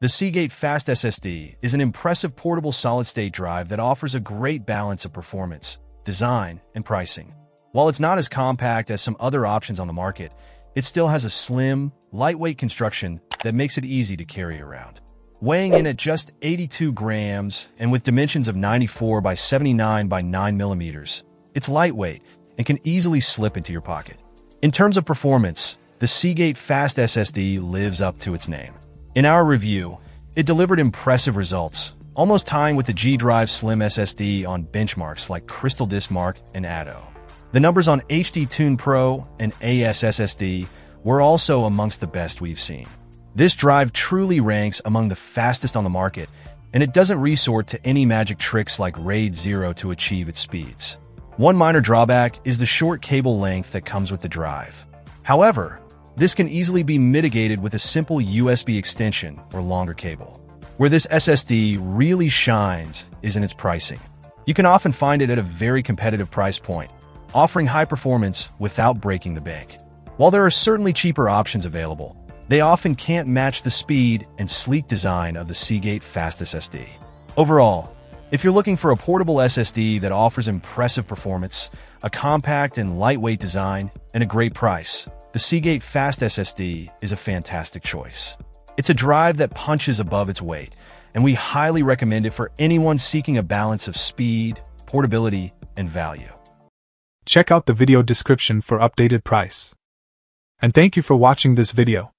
The Seagate Fast SSD is an impressive portable solid-state drive that offers a great balance of performance, design, and pricing. While it's not as compact as some other options on the market, it still has a slim, lightweight construction that makes it easy to carry around. Weighing in at just 82 grams and with dimensions of 94 by 79 by 9 millimeters, it's lightweight and can easily slip into your pocket. In terms of performance, the Seagate Fast SSD lives up to its name. In our review, it delivered impressive results, almost tying with the G-Drive Slim SSD on benchmarks like Crystal Disk Mark and Atto. The numbers on HD Tune Pro and AS SSD were also amongst the best we've seen. This drive truly ranks among the fastest on the market, and it doesn't resort to any magic tricks like RAID 0 to achieve its speeds. One minor drawback is the short cable length that comes with the drive. However, this can easily be mitigated with a simple USB extension or longer cable. Where this SSD really shines is in its pricing. You can often find it at a very competitive price point, offering high performance without breaking the bank. While there are certainly cheaper options available, they often can't match the speed and sleek design of the Seagate Fast SSD. Overall, if you're looking for a portable SSD that offers impressive performance, a compact and lightweight design, and a great price, the Seagate Fast SSD is a fantastic choice. It's a drive that punches above its weight, and we highly recommend it for anyone seeking a balance of speed, portability, and value. Check out the video description for updated price. And thank you for watching this video.